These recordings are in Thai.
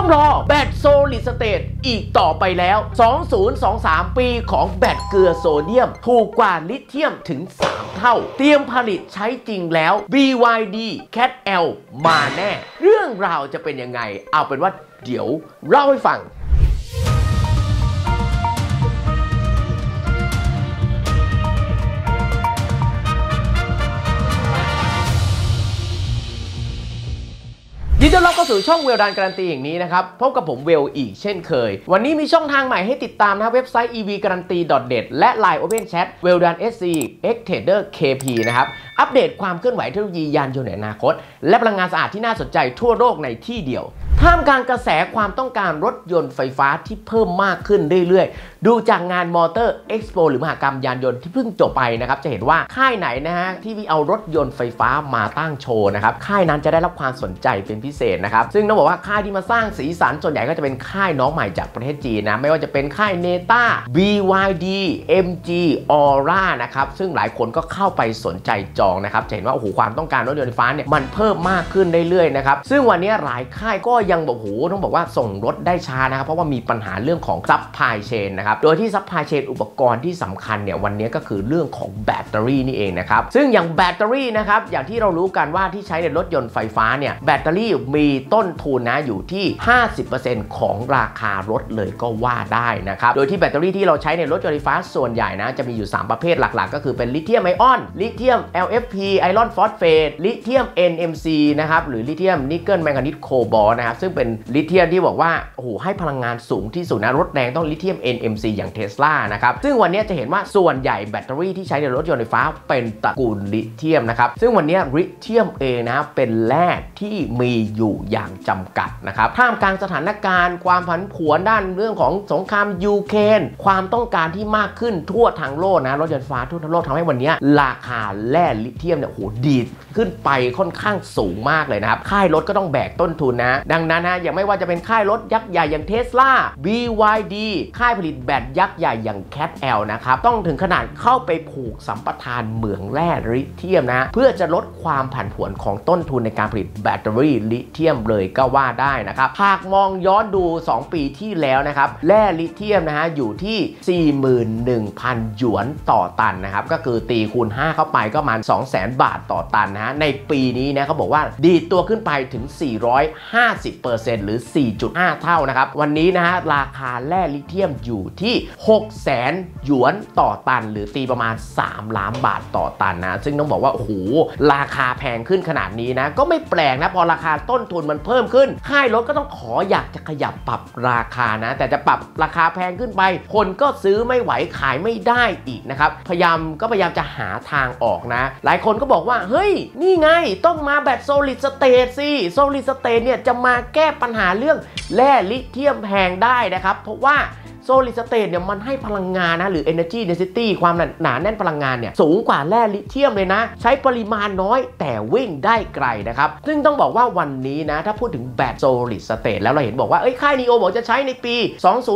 ต้องรอแบต solid state อีกต่อไปแล้ว 2023 ปีของแบตเกลือโซเดียม ถูกกว่าลิเธียมถึง 3 เท่า เตรียมผลิตใช้จริงแล้ว BYD CATL มาแน่ เรื่องราวจะเป็นยังไง เอาเป็นว่าเดี๋ยวเล่าให้ฟัง ดีต้อนรับเข้าสู่ช่องเวลดันการันตีอย่างนี้นะครับ พบกับผมเวลอีกเช่นเคย วันนี้มีช่องทางใหม่ให้ติดตามนะเว็บไซต์ ev การันตี .net และ Line Open Chat w e l d a n SC X Trader KP นะครับ อัปเดตความเคลื่อนไหวเทคโนโลยียานยนต์ในอนาคต และพลังงานสะอาดที่น่าสนใจทั่วโลกในที่เดียว ท่ามกลางกระแสความต้องการรถยนต์ไฟฟ้าที่เพิ่มมากขึ้นเรื่อยๆ ดูจากงานมอเตอร์เอ็กซ์โปหรือมหากรรมยานยนต์ที่เพิ่งจบไปนะครับ จะเห็นว่าค่ายไหนนะฮะที่เอารถยนต์ไฟฟ้ามาตั้งโชว์นะครับ ค่ายนั้นจะได้รับความสนใจเป็นพิเศษนะครับ ซึ่งต้องบอกว่าค่ายที่มาสร้างสีสันส่วนใหญ่ก็จะเป็นค่ายน้องใหม่จากประเทศจีนนะ ไม่ว่าจะเป็นค่ายเนต้า BYD MG ORA นะครับ ซึ่งหลายคนก็เข้าไปสนใจจองนะครับ จะเห็นว่าโอ้โหความต้องการรถยนต์ไฟฟ้าเนี่ยมันเพิ่มมากขึ้นเรื่อยๆนะครับ ซึ่งวันนี้หลายค่ายก็ยังบอกโอ้โหต้องบอกว่าส่งรถได้ช้านะครับเพราะว่ามีปัญหาเรื่องของ supply chain นะครับโดยที่ supply chain อุปกรณ์ที่สำคัญเนี่ยวันนี้ก็คือเรื่องของแบตเตอรี่นี่เองนะครับซึ่งอย่างแบตเตอรี่นะครับอย่างที่เรารู้กันว่าที่ใช้ในรถยนต์ไฟฟ้าเนี่ยแบตเตอรี่มีต้นทุนนะอยู่ที่ 50%ของราคารถเลยก็ว่าได้นะครับโดยที่แบตเตอรี่ที่เราใช้ในรถยนต์ไฟฟ้าส่วนใหญ่นะจะมีอยู่ 3 ประเภทหลักๆ ก็คือเป็นลิเธียมไอออนลิเธียม LFP iron phosphate ลิเธียม NMC นะครับหรือลิเธียม nickel manganese cobalt นะครับซึ่งเป็นลิเธียมที่บอกว่าโอ้โหให้พลังงานสูงที่สุดนะรถแรงต้องลิเธียม NMC อย่างเทสลานะครับซึ่งวันนี้จะเห็นว่าส่วนใหญ่แบตเตอรี่ที่ใช้ในรถยนต์ไฟฟ้าเป็นตระกูลลิเธียมนะครับซึ่งวันนี้ลิเธียมเองนะเป็นแร่ที่มีอยู่อย่างจำกัดนะครับท่ามกลางสถานการณ์ความผันผวนด้านเรื่องของสงครามยูเครนความต้องการที่มากขึ้นทั่วทางโลกนะรถยนต์ไฟฟ้าทั่วทั้งโลกทำให้วันนี้ราคาแร่ลิเธียมเนี่ยโอ้โหดีดขึ้นไปค่อนข้างสูงมากเลยนะครับค่ายรถก็ต้องแบกต้นทุนนะดังนั้นนะอย่างไม่ว่าจะเป็นค่ายรถยักษ์ใหญ่อย่างเทสลา BYD ค่ายผลิตแบตยักษ์ใหญ่อย่าง Cat L นะครับต้องถึงขนาดเข้าไปผูกสัมปทานเหมืองแร่ลิเธียมนะเพื่อจะลดความผันผวนของต้นทุนในการผลิตแบตเตอรี่ลิเธียมเลยก็ว่าได้นะครับหากมองย้อนดู 2 ปีที่แล้วนะครับแร่ลิเธียมนะฮะอยู่ที่ 41,000 หยวนต่อตันนะครับก็คือตีคูณ 5 เข้าไปก็ประมาณ 200,000 บาทต่อตันนะฮะในปีนี้นะเขาบอกว่าดีตัวขึ้นไปถึง 450หรือ 4.5 เท่านะครับ วันนี้นะฮะราคาแร่ลิเธียมอยู่ที่600,000หยวนต่อตัน หรือตีประมาณ 3 ล้านบาทต่อตันนะ ซึ่งต้องบอกว่า โอ้โห ราคาแพงขึ้นขนาดนี้นะ ก็ไม่แปลกนะ พอราคาต้นทุนมันเพิ่มขึ้น ค่ายรถก็ต้องขออยากจะขยับปรับราคานะ แต่จะปรับราคาแพงขึ้นไป คนก็ซื้อไม่ไหวขายไม่ได้อีกนะครับ พยายามก็พยายามจะหาทางออกนะ หลายคนก็บอกว่า เฮ้ย นี่ไง ต้องมาแบต solid state สิ solid state เนี่ยจะมาแก้ปัญหาเรื่องแร่ลิเทียมแพงได้นะครับ เพราะว่า solid state เนี่ยมันให้พลังงานนะหรือ energy density ความหนาแน่นพลังงานเนี่ยสูงกว่าแร่ลิเธียมเลยนะ ใช้ปริมาณน้อยแต่วิ่งได้ไกลนะครับ ซึ่งต้องบอกว่าวันนี้นะ ถ้าพูดถึงแบตโซลิดสเตทแล้วเราเห็นบอกว่า เอ้ย ค่าย NIO บอกจะใช้ในปี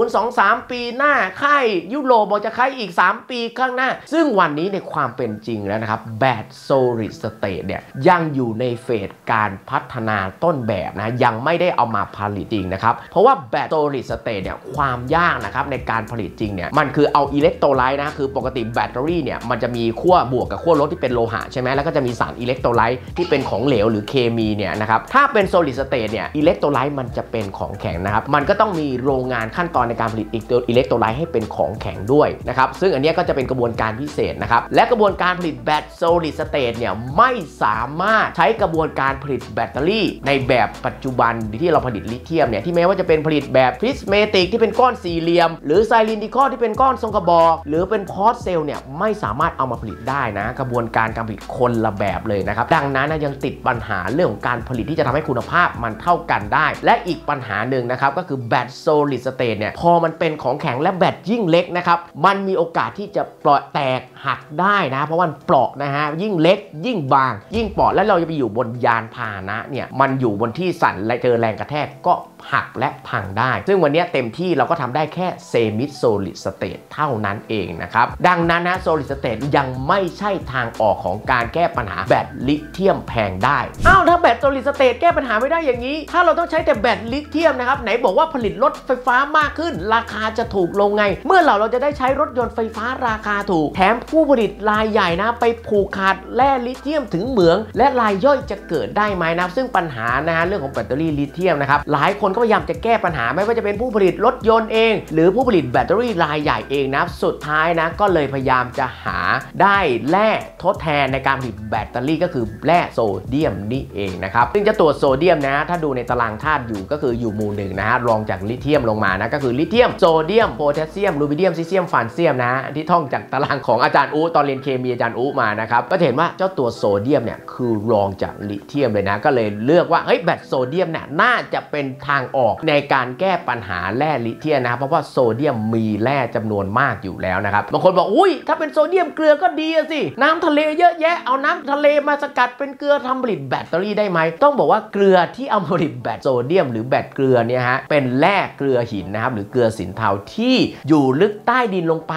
2023 ปีหน้า ค่ายยุโรปบอกจะใช้อีก 3 ปีข้างหน้า ซึ่งวันนี้ในความเป็นจริงแล้วนะครับแบต solid state เนี่ยยังอยู่ใน phase การพัฒนาต้นแบบนะยังไม่ได้เอามาผลิตจริงนะครับเพราะว่าแบต solid state เนี่ยความยากนะครับในการผลิตจริงเนี่ยมันคือเอาอิเล็กโทรไลต์นะคือปกติแบตเตอรี่เนี่ยมันจะมีขั้วบวกกับขั้วลบที่เป็นโลหะใช่ไหมแล้วก็จะมีสารอิเล็กโทรไลต์ที่เป็นของเหลวหรือเคมีเนี่ยนะครับถ้าเป็น solid state เนี่ยอิเล็กโทรไลต์มันจะเป็นของแข็งนะครับมันก็ต้องมีโรงงานขั้นตอนในการผลิตอิเล็กโทรไลต์ให้เป็นของแข็งด้วยนะครับซึ่งอันนี้ก็จะเป็นกระบวนการพิเศษนะครับและกระบวนการผลิตแบต solid state เนี่ยไม่สามารถใช้กระบวนการผลิตแบตเตอรี่ ในแบบปัจจุบันที่เราผลิตลิเธียมเนี่ยที่แม้ว่าจะเป็นผลิตแบบ prismatic ที่เป็นก้อนสี่เหลี่ยมหรือ cylindrical ที่เป็นก้อนทรงกระบอก หรือเป็น pouch cell เนี่ยไม่สามารถเอามาผลิตได้นะ กระบวนการการผลิตคนละแบบเลยนะครับ ดังนั้นนะยังติดปัญหาเรื่องของการผลิตที่จะทำให้คุณภาพมันเท่ากันได้ และอีกปัญหาหนึ่งนะครับก็คือแบต solid state เนี่ยพอมันเป็นของแข็งและแบตยิ่งเล็กนะครับมันมีโอกาสที่จะเปราะแตกหักได้นะ เพราะมันเปราะนะฮะยิ่งเล็ก ยิ่งบาง ยิ่งเปราะแล้วเราจะไปอยู่บนยานพาหนะเนี่ยมันอยู่บนที่สั่นและเจอแรงกระแทกก็ หักและพังได้ ซึ่งวันนี้เต็มที่เราก็ทำได้แค่ semi solid state เท่านั้นเองนะครับ ดังนั้นนะ solid state ยังไม่ใช่ทางออกของการแก้ปัญหาแบตลิเธียมแพงได้ อ้าว ถ้าแบต solid state แก้ปัญหาไม่ได้อย่างนี้ ถ้าเราต้องใช้แต่แบตลิเธียมนะครับ ไหนบอกว่าผลิตรถไฟฟ้ามากขึ้น ราคาจะถูกลงไง เมื่อไหร่เราจะได้ใช้รถยนต์ไฟฟ้าราคาถูก แถมผู้ผลิตรายใหญ่นะไปผูกขาดแร่ลิเธียมถึงเหมือง และรายย่อยจะเกิดได้ไหมนะซึ่งปัญหานะฮะเรื่องของแบตเตอรี่ลิเธียมนะครับหลายคนก็พยายามจะแก้ปัญหาไม่ว่าจะเป็นผู้ผลิตรถยนต์เอง หรือผู้ผลิตแบตเตอรี่รายใหญ่เองนะ สุดท้ายนะก็เลยพยายามจะหาได้แร่ทดแทนในการผลิตแบตเตอรี่ก็คือแร่โซเดียมนี่เองนะครับซึ่งเจ้าตัวโซเดียมนะถ้าดูในตารางธาตุอยู่ก็คืออยู่หมู่หนึ่งนะฮะรองจากลิเธียมลงมานะก็คือลิเธียมโซเดียมโพแทสเซียมรูบิเดียมซีเซียมแฟรนเซียมนะที่ท่องจากตารางของอาจารย์อุ๊ตอนเรียนเคมีอาจารย์อุ๊มานะครับก็เห็นว่าเจ้าตัวโซเดียมเนี่ยคือรองจากลิเธียมเลยนะก็เลยเลือกว่าเฮ้ยแบตโซเดียมเนี่ยน่าจะเป็นทางออกในการแก้ปัญหาแร่ลิเธียมนะเพราะว่าโซเดียมมีแร่จำนวนมากอยู่แล้วนะครับบางคนบอกอุ้ยถ้าเป็นโซเดียมเกลือก็ดีสิน้ำทะเลเยอะแยะเอาน้ำทะเลมาสกัดเป็นเกลือทำผลิตแบตเตอรี่ได้ไหมต้องบอกว่าเกลือที่เอามาผลิตแบตโซเดียม หรือแบตเกลือเนี่ยฮะเป็นแร่เกลือหินนะครับหรือเกลือสินเธาว์ที่อยู่ลึกใต้ดินลงไป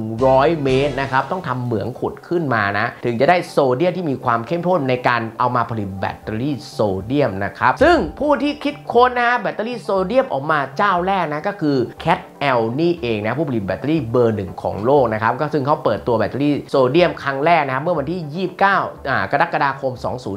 100 เมตรนะครับต้องทำเหมืองขุดขึ้นมานะถึงจะได้โซเดียมที่มีความเข้มข้นในการเอามาผลิตแบตเตอรี่โซเดียมนะครับซึ่งผู้ที่คิดค้นนะฮะแบตเตอรี่โซเดียมออกมาเจ้าแรกนะก็คือ CATL นี่เองนะผู้ผลิตแบตเตอรี่เบอร์หนึ่งของโลกนะครับก็ซึ่งเขาเปิดตัวแบตเตอรี่โซเดียมครั้งแรกนะครับเมื่อวันที่ 29อ่ากรกฎาคม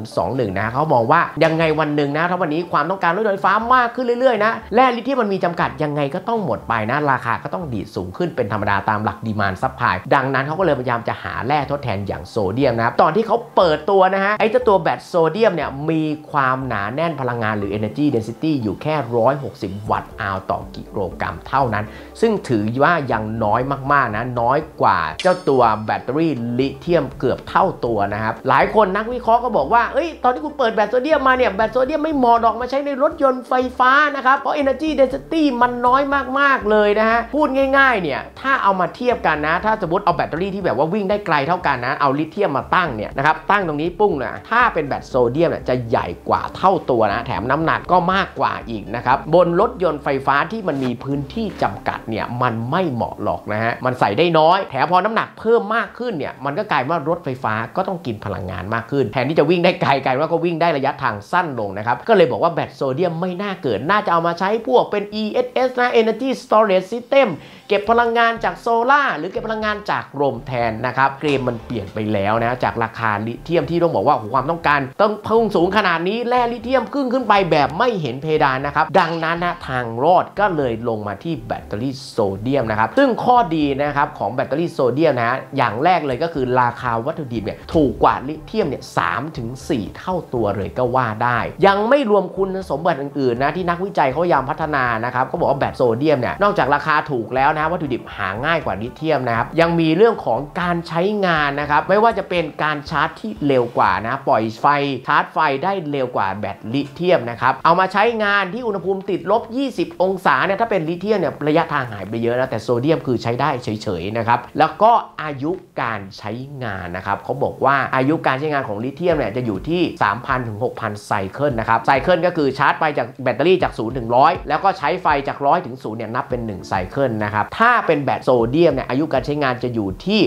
2021 นะเขามองว่ายังไงวันหนึ่งนะถ้าวันนี้ความต้องการรถยนต์ไฟฟ้ามากขึ้นเรื่อยๆนะแร่ลิเธียมมันมีจำกัดยังไงก็ต้องหมดไปนะราคาก็ต้องดีดสูงขึ้นเป็นธรรมดาตามหลัก demand supply ดังนั้นเขาก็เลยพยายามจะหาแร่ทดแทนอย่างโซเดียมนะครับตอนที่เขาเปิดตัวนะฮะไอ้เจ้าตัวแบตโซเดียมเนี่ยมีความหนาแน่นพลังงานหรือ energy density อยู่แค่ 160 watt hour ต่อกิโลกรัมเท่านั้น ซึ่งถือว่ายังน้อยมากๆนะน้อยกว่าเจ้าตัวแบตเตอรี่ลิเธียมเกือบเท่าตัวนะครับ หลายคนนักวิเคราะห์ก็บอกว่าเอ้ยตอนที่คุณเปิดแบตโซเดียมมาเนี่ยแบตโซเดียมไม่เหมาะหรอกมาใช้ในรถยนต์ไฟฟ้านะครับ เพราะ energy density มันน้อยมากๆเลยนะฮะ พูดง่ายๆเนี่ยถ้าเอามาเทียบกันนะ ถ้าสมมติเอาแบตเตอรี่ที่แบบว่าวิ่งได้ไกลเท่ากันนะ เอาลิเธียมมาตั้งเนี่ยนะครับตั้งตรงนี้ปุ้งนะถ้าเป็นแบตโซเดียมเนี่ยจะใหญ่กว่าเท่าตัวนะ แถมน้ำหนักก็มากกว่าอีกนะครับ บนรถยนต์ไฟฟ้าที่มันมีพื้นที่จำกัดเนี่ยมันไม่เหมาะหรอกนะฮะ มันใส่ได้น้อย แถมพอน้ำหนักเพิ่มมากขึ้นเนี่ยมันก็กลายว่ารถไฟฟ้าก็ต้องกินพลังงานมากขึ้น แทนที่จะวิ่งได้ไกลกลายว่าก็วิ่งได้ระยะทางสั้นลงนะครับ ก็เลยบอกว่าแบตโซเดียมไม่น่าเกิด น่าจะเอามาใช้พวกเป็น ESS นะ Energy Storage System เก็บพลังงานจากโซลา่าหรือเก็บพลังงานจากลมแทนนะครับเกมมันเปลี่ยนไปแล้วนะจากราคาลิเธียมที่ต้องบอกว่าความต้องการต้องพุ่งสูงขนาดนี้แร่ลิเธียมขึ้นขึ้นไปแบบไม่เห็นเพดานนะครับดังนั้นนะทางรอดก็เลยลงมาที่แบตเตอรี่โซเดียมนะครับซึ่งข้อดีนะครับของแบตเตอรี่โซเดียมนะอย่างแรกเลยก็คือราคาวัตถุดิบเนี่ยถูกกว่าลิเธียมเนี่ยสามถึงสี่เท่าตัวเลยก็ว่าได้ ยังไม่รวมคุณสมบัติอื่นๆนะที่นักวิจัยเขาพยายามพัฒนานะครับเขาบอกว่าแบตโซเดียมเนี่ยนอกจากราคาถูกแล้วนะวัตถุดิบหาง่ายกว่าลิเธียมนะครับยังมีเรื่องของการใช้งานนะครับไม่ว่าจะเป็นการชาร์จที่เร็วกว่านะปล่อยไฟชาร์จไฟได้เร็วกว่าแบตลิเธียมนะครับเอามาใช้งานที่อุณหภูมิติดลบ 20 องศาเนี่ยถ้าเป็นลิเธียมเนี่ยระยะทางหายไปเยอะนะแต่โซเดียมคือใช้ได้เฉยๆนะครับแล้วก็อายุการใช้งานนะครับเขาบอกว่าอายุการใช้งานของลิเธียมเนี่ยจะอยู่ที่ 3,000ถึง6,000 cycle นะครับ cycle ก็คือชาร์จไปจากแบตเตอรี่จาก0ถึง100 แล้วก็ใช้ไฟจาก 100ถึง0เนี่ยนับเป็น1 cycle นะครับถ้าเป็นแบตโซเดียมเนี่ยอายุการใช้งานจะอยู่ที่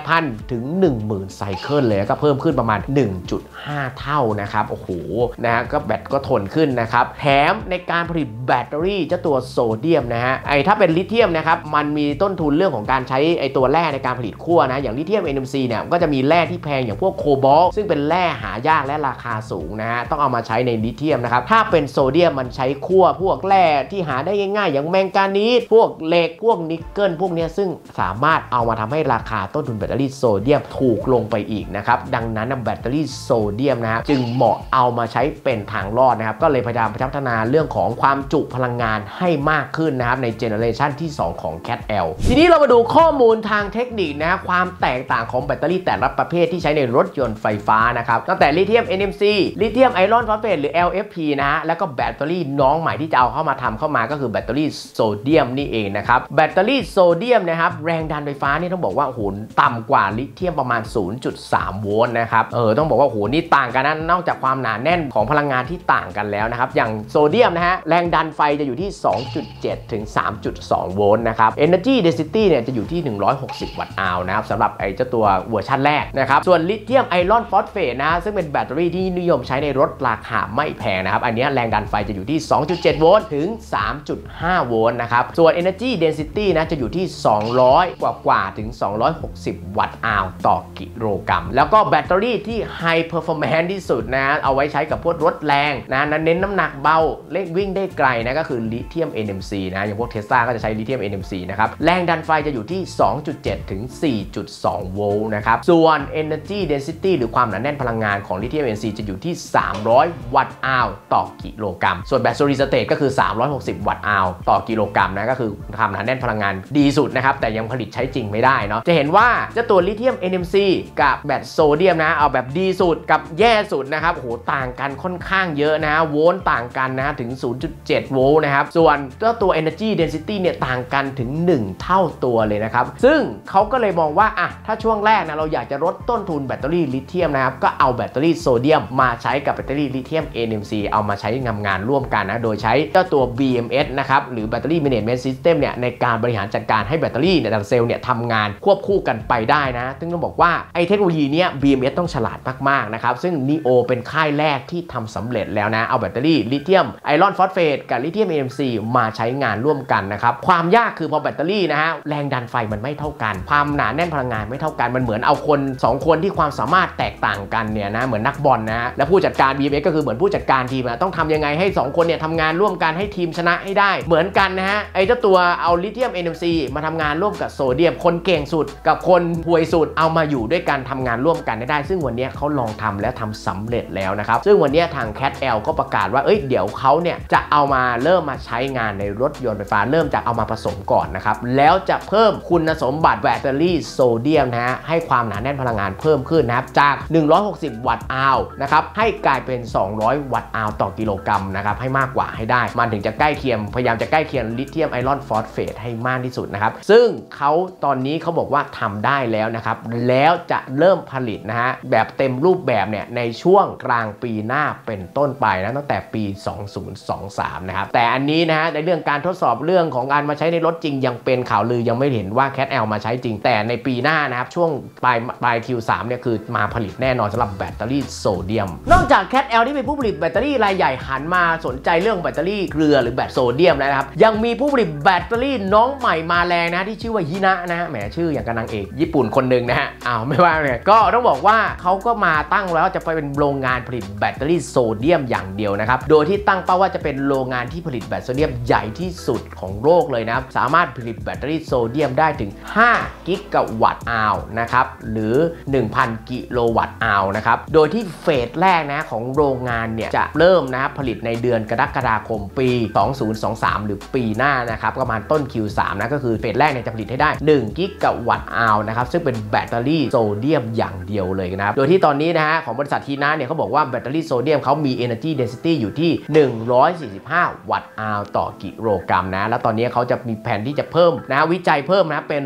8,000 ถึง 10,000 cycle เลยก็เพิ่มขึ้นประมาณ 1.5 เท่านะครับ โอ้โหนะฮะก็แบตก็ทนขึ้นนะครับ แถมในการผลิตแบตเตอรี่เจ้าตัวโซเดียมนะฮะไอถ้าเป็นลิเธียมนะครับ มันมีต้นทุนเรื่องของการใช้ไอตัวแร่ในการผลิตขั้วนะ อย่างลิเธียม NMC เนี่ยก็จะมีแร่ที่แพงอย่างพวกโคบอลต์ซึ่งเป็นแร่หายากและราคาสูงนะฮะต้องเอามาใช้ในลิเธียมนะครับถ้าเป็นโซเดียมมันใช้ขั้วพวกแร่ที่หาได้ง่ายๆ อย่างแมงกานีสพวกเหล็กพวกนิกเกิลพวกนี้ซึ่งสามารถเอามาทำให้ราคาต้นทุนแบตเตอรี่โซเดียมถูกลงไปอีกนะครับ ดังนั้นแบตเตอรี่โซเดียมนะฮะจึงเหมาะเอามาใช้เป็นทางรอดนะครับ ก็เลยพยายามพัฒนาเรื่องของความจุพลังงานให้มากขึ้นนะครับ ในเจเนอเรชันที่ 2 ของ CATL ทีนี้เรามาดูข้อมูลทางเทคนิคนะความแตกต่างของแบตเตอรี่แต่ละประเภทที่ใช้ในรถยนต์ไฟฟ้านะครับตั้งแต่ลิเธียม NMC lithium iron phosphate หรือ LFP นะฮะแล้วก็แบตเตอรี่น้องใหม่ที่จะเอาเข้ามาทำเข้ามาก็คือแบตเตอรี่โซเดียมนี่เองนะครับแบตเตอรี่โซเดียมนะครับแรงดันไฟฟ้านี่ต้องบอกว่าโหต่ำกว่าลิเธียมประมาณ 0.3 โวลต์นะครับเออต้องบอกว่าโหนี่ต่างกันนะนอกจากความหนาแน่นของพลังงานที่ต่างกันแล้วนะครับอย่างโซเดียมนะฮะแรงดันไฟจะอยู่ที่ 2.7 ถึง 3.2 โวลต์นะครับ Energy Density เนี่ยจะอยู่ที่ 160 watt hour นะครับสำหรับไอ้เจ้าตัวเวอร์ชันแรกนะครับส่วน lithium iron phosphate นะซึ่งเป็นแบตเตอรี่ที่นิยมใช้ในรถราคาไม่แพงนะครับอันนี้แรงดันไฟจะอยู่ที่ 2.7 โวลต์ถึง 3.5 โวลต์นะครับส่วน Energy Density นะจะอยู่ที่ 200 กว่ากว่าถึง 260 วัตต์อาวต่อกิโลกรัม แล้วก็แบตเตอรี่ที่ High Performance ที่สุดนะ เอาไว้ใช้กับพวกรถแรงนะนั้นเน้นน้ำหนักเบาเล่นวิ่งได้ไกลนะก็คือลิเธียม NMC นะอย่างพวกเทสลาก็จะใช้ลิเธียม NMC นะครับ แรงดันไฟจะอยู่ที่ 2.7 ถึง 4.2 โวลต์นะครับ ส่วน Energy Density หรือความหนาแน่นพลังงานของลิเธียม NMC จะอยู่ที่ 300 watt hour ต่อกิโลกรัม ส่วนแบต solid state ก็คือ 360 watt hour ต่อกิโลกรัมนะก็คือความหนาแน่นพลังงานดีสุดนะครับ แต่ยังผลิตใช้จริงไม่ได้เนาะจะเห็นว่าเจ้าตัวลิเธียม NMC กับแบตโซเดียมนะเอาแบบดีสุดกับแย่สุดนะครับโอ้โหต่างกันค่อนข้างเยอะนะโวลต์ต่างกันนะถึง 0.7 โวลต์นะครับส่วนเจ้าตัว Energy Density เนี่ยต่างกันถึง 1 เท่าตัวเลยนะครับ ซึ่งเขาก็เลยมองว่าอะถ้าช่วงแรกนะเราอยากจะลดต้นทุนแบตเตอรี่ลิเธียมนะครับก็เอาแบตเตอรี่โซเดียมมาใช้กับแบตเตอรี่ลิเธียม NMC เอามาใช้งานงานร่วมกันนะโดยใช้เจ้าตัว BMS นะครับหรือ Battery Management System เนี่ยในการบริหารจัดการให้แบตเตอรี่ในแต่ละเซลล์เนี่ยทำงานควบคู่กันไปได้นะ ซึ่งต้องบอกว่าไอ้เทคโนโลยีเนี้ย BMS ต้องฉลาดมากๆนะครับ ซึ่ง NEO เป็นค่ายแรกที่ทำสำเร็จแล้วนะ เอาแบตเตอรี่ลิเธียมไอรอนฟอสเฟตกับลิเธียม NMC มาใช้งานร่วมกันนะครับ ความยากคือพอแบตเตอรี่นะฮะแรงดันไฟมันไม่เท่ากัน ความหนาแน่นพลังงานไม่เท่ากัน มันเหมือนเอาคน 2 คนที่ความสามารถแตกต่างกันเนี่ยนะ เหมือนนักบอลนะและผู้จัดการ BMS ก็คือเหมือนผู้จัดการทีมนะต้องทำยังไงให้ 2 คนเนี่ยทำงานร่วมกันให้ทีมชนะให้ได้ เหมือนกันนะฮะไอ้เจ้าตัวเอาลิเธียม NMC มาทำงานร่วมกับโซเดียม คนเก่งสุด กับคนห่วยสุดเอามาอยู่ด้วยกันทำงานร่วมกันได้ ซึ่งวันนี้เขาลองทำและทำสำเร็จแล้วนะครับ ซึ่งวันนี้ทาง CATL ก็ประกาศว่าเอ้ยเดี๋ยวเขาเนี่ยจะเอามาเริ่มมาใช้งานในรถยนต์ไฟฟ้าเริ่มจากเอามาผสมก่อนนะครับ แล้วจะเพิ่มคุณสมบัติแบตเตอรี่โซเดียมนะฮะให้ความหนาแน่นพลังงานเพิ่มขึ้นนะครับจาก 160 watt hour นะครับให้กลายเป็น 200 watt hour ต่อกิโลกรัมนะครับให้มากกว่าให้ได้ มันถึงจะใกล้เคียงพยายามจะใกล้เคียงลิเธียม iron phosphate ให้มากที่สุดนะครับ ซึ่งเขาตอนนี้เขาบอกว่าทำได้แล้วนะครับ แล้วจะเริ่มผลิตนะฮะแบบเต็มรูปแบบเนี่ยในช่วงกลางปีหน้าเป็นต้นไปนะตั้งแต่ปี 2023 นะครับ แต่อันนี้นะฮะในเรื่องการทดสอบเรื่องของการมาใช้ในรถจริงยังเป็นข่าวลือยังไม่เห็นว่า CATL มาใช้จริง แต่ในปีหน้านะครับ ช่วงปลายปลาย Q3 เนี่ยคือมาผลิตแน่นอนสำหรับแบตเตอรี่โซเดียม นอกจาก CATL ที่เป็นผู้ผลิตแบตเตอรี่รายใหญ่หันมาสนใจเรื่องแบตเตอรี่เกลือหรือแบตโซเดียมแล้วนะครับยังมีผู้ผลิตแบตเตอรี่น้องใหม่มาแรงนะที่ชื่อว่า HiNa นะฮะแหมชื่ออย่างกับนางเอกญี่ปุ่นคนหนึ่งนะฮะอ้าวไม่ว่าเลยก็ต้องบอกว่าเขาก็มาตั้งแล้วจะไปเป็นโรงงานผลิตแบตเตอรี่โซเดียมอย่างเดียวนะครับโดยที่ตั้งเป้าว่าจะเป็นโรงงานที่ผลิตแบตโซเดียมใหญ่ที่สุดของโลกเลยนะครับสามารถผลิตแบตเตอรี่โซเดียมได้ถึง 5 gigawatt hour นะครับหรือ 1,000 kilowatt hour นะครับโดยที่เฟสแรกนะของโรงงานเนี่ยจะเริ่มนะครับผลิตในเดือนกรกฎาคมปี 2023 หรือปีหน้านะครับประมาณต้น Q3 นะ ก็คือเฟสแรกเนี่ยจะผลิตให้ได้ 1 gigawatt hour นะครับ ซึ่งเป็นแบตเตอรี่โซเดียมอย่างเดียวเลยนะครับ โดยที่ตอนนี้นะฮะของบริษัท HiNa เนี่ยเขาบอกว่าแบตเตอรี่โซเดียมเขามี energy density อยู่ที่ 145 วัตต์อาวต่อกิโลกรัมนะ แล้วตอนนี้เขาจะมีแผนที่จะเพิ่มนะวิจัยเพิ่มนะเป็น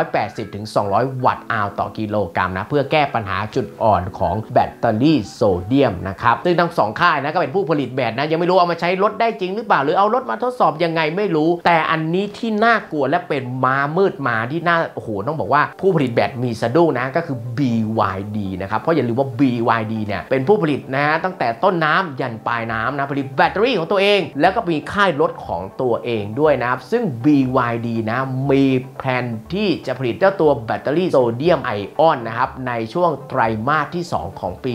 180ถึง200 วัตต์อาวต่อกิโลกรัมนะเพื่อแก้ปัญหาจุดอ่อนของแบตเตอรี่โซเดียมนะครับซึ่งทั้งสองค่ายนะก็เป็นผู้ผลิตแบตนะยังไม่รู้เอามาใช้รถได้จริงหรือเปล่าหรือเอารถมาทดสอบยังไงไม่รู้ แต่อันนี้ที่น่าากลัวและเป็นมามืดมาที่น่าโอ้โหต้องบอกว่าผู้ผลิตแบตมีสะดุ้งนะก็คือ BYD นะครับเพราะอย่าลืมว่า BYD เนี่ยเป็นผู้ผลิตนะตั้งแต่ต้นน้ำยันปลายน้ำนะผลิตแบตเตอรี่ของตัวเอง แล้วก็มีค่ายรถของตัวเองด้วยนะครับ ซึ่ง BYD นะมีแผนที่จะผลิตเจ้าตัวแบตเตอรี่โซเดียมไอออนนะครับในช่วงไตรมาสที่ 2 ของปี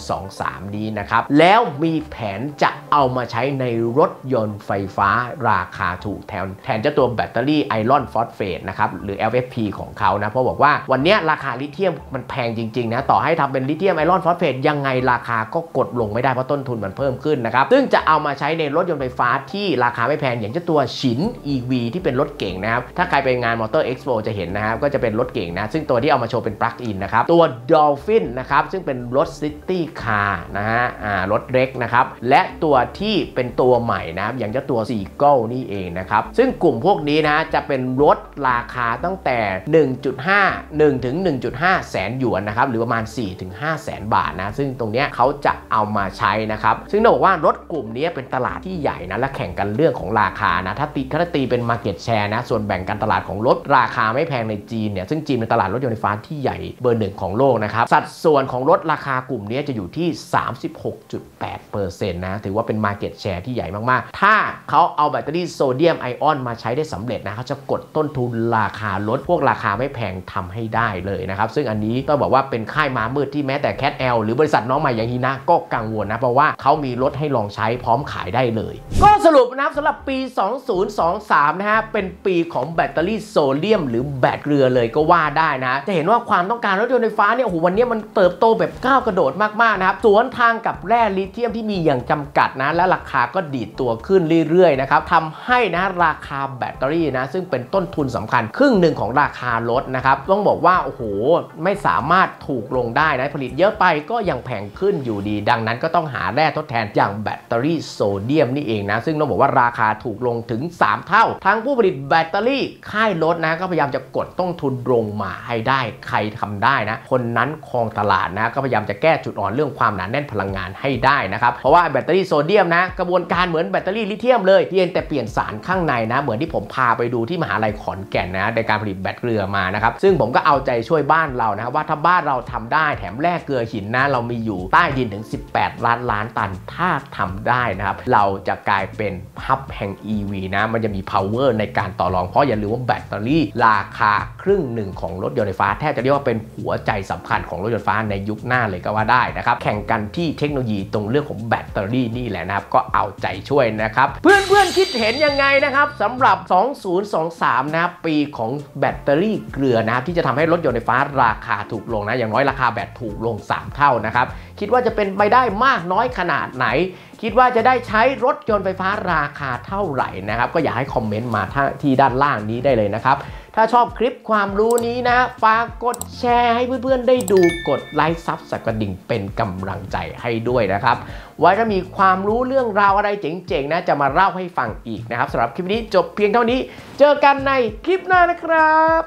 2023 นี้นะครับ แล้วมีแผนจะเอามาใช้ในรถยนต์ไฟฟ้าราคาถูกแทนแทนเจ้าตัวแบตเตอรี่ iron phosphate นะครับหรือ LFP ของเขานะเพราะบอกว่าวันนี้ราคาลิเธียมมันแพงจริงๆนะต่อให้ทำเป็นลิเธียม iron phosphate ยังไงราคาก็กดลงไม่ได้เพราะต้นทุนมันเพิ่มขึ้นนะครับซึ่งจะเอามาใช้ในรถยนต์ไฟฟ้าที่ราคาไม่แพงอย่างเจ้าตัว Qin EV ที่เป็นรถเก๋งนะครับถ้าใครไปงาน Motor Expo จะเห็นนะครับก็จะเป็นรถเก๋งนะซึ่งตัวที่เอามาโชว์เป็น plug-in นะครับตัว Dolphin นะครับซึ่งเป็นรถ city car นะฮะอ่ารถเล็กนะครับและตัวที่เป็นตัวใหม่นะครับอย่างเจ้าตัว Seagull นี่เองนะครับซึ่งกลุ่มพวกนี้นะจะเป็นรถราคาตั้งแต่ 1.5 1ถึง1.5 แสนหยวนนะครับหรือประมาณ4ถึง5แสนบาทนะซึ่งตรงเนี้ยเขาจะเอามาใช้นะครับ ซึ่งต้องบอกว่ารถกลุ่มนี้เป็นตลาดที่ใหญ่นะและแข่งกันเรื่องของราคานะถ้าตีถ้าตีเป็น Market Share นะส่วนแบ่งการตลาดของรถราคาไม่แพงในจีนเนี่ยซึ่งจีนเป็นตลาดรถยนต์ไฟฟ้าที่ใหญ่เบอร์หนึ่งของโลกนะครับสัดส่วนของรถราคากลุ่มนี้จะอยู่ที่ 36.8%นะถือว่าเป็น Market Share ที่ใหญ่มากๆ ถ้าเขาเอาแบตเตอรี่โซเดียมไอออนมาใช้ได้สำเร็จนะเขาจะกดต้นทุนราคาลดพวกราคาไม่แพงทำให้ได้เลยนะครับ ซึ่งอันนี้ต้องบอกว่าเป็นค่ายม้ามืดที่แม้แต่ CATL หรือบริษัทน้องใหม่อย่าง HiNa ก็กังวลนะ เพราะว่าเขามีรถให้ลองใช้พร้อมขายได้เลย ก็ สรุปนะครับสำหรับปี 2023 นะฮะ เป็นปีของแบตเตอรี่โซเดียม หรือแบตเกลือเลยก็ว่าได้นะ จะเห็นว่าความต้องการรถยนต์ไฟฟ้าเนี่ย โอ้โห วันนี้มันเติบโตแบบก้าวกระโดดมาก ๆ นะครับ สวนทางกับแร่ลิเธียมที่มีอย่างจำกัดนะ และราคาก็ดีดตัวขึ้นเรื่อย ๆ นะครับทำให้นะราคาแบตเตอรี่นะ ซึ่งเป็นต้นทุนสำคัญครึ่งหนึ่งของราคารถนะครับ ต้องบอกว่า โอ้โห ไม่สามารถถูกลงได้นะ ผลิตเยอะไปก็ยังแพงขึ้นอยู่ดี ดังนั้นก็ต้องหาแร่ทดแทนอย่างแบตเตอรี่โซเดียมนี่เองนะ ซึ่งต้องบอกว่าราคาถูกลงถึง 3 เท่าทั้งผู้ผลิตแบตเตอรี่ค่ายรถนะก็พยายามจะกดต้นทุนลงมาให้ได้ใครทำได้นะ คนนั้นครองตลาดนะก็พยายามจะแก้จุดอ่อนเรื่องความหนาแน่นพลังงานให้ได้นะครับ เพราะว่าแบตเตอรี่โซเดียมนะกระบวนการเหมือนแบตเตอรี่ลิเธียมเลยเพียงแต่เปลี่ยนสารข้างในนะ เหมือนที่ผมพาไปดูที่มหาลัยขอนแก่นนะในการผลิตแบตเกลือมานะครับซึ่งผมก็เอาใจช่วยบ้านเรานะครับว่าถ้าบ้านเราทำได้แถมแร่เกลือหินนะเรามีอยู่ใต้ดินถึง 18 ล้านล้านตันถ้าทำได้นะครับเราจะกลายเป็นฮับแห่ง EV นะ มันจะมี power ในการต่อรอง เพราะอย่าลืมว่าแบตเตอรี่ราคาครึ่งหนึ่งของรถยนต์ไฟฟ้า แทบจะเรียกว่าเป็นหัวใจสำคัญของรถยนต์ไฟฟ้าในยุคหน้าเลยก็ว่าได้นะครับ แข่งกันที่เทคโนโลยีตรงเรื่องของแบตเตอรี่นี่แหละนะครับ ก็เอาใจช่วยนะครับ เพื่อนๆคิดเห็นยังไงนะครับสำหรับ 2023 นะครับปีของแบตเตอรี่เกลือนะครับที่จะทำให้รถยนต์ไฟฟ้าราคาถูกลงนะอย่างน้อยราคาแบตถูกลง 3 เท่านะครับ คิดว่าจะเป็นไปได้มากน้อยขนาดไหน คิดว่าจะได้ใช้รถยนต์ไฟฟ้าราคาเท่าไหร่นะครับ ก็อยากให้คอมเมนต์มาที่ด้านล่างนี้ได้เลยนะครับ ถ้าชอบคลิปความรู้นี้นะฝากกดแชร์ให้เพื่อนๆได้ดูกดไลค์ซับสักกระดิ่งเป็นกำลังใจให้ด้วยนะครับไว้ถ้ามีความรู้เรื่องราวอะไรเจ๋งๆนะจะมาเล่าให้ฟังอีกนะครับสำหรับคลิปนี้จบเพียงเท่านี้ เจอกันในคลิปหน้านะครับ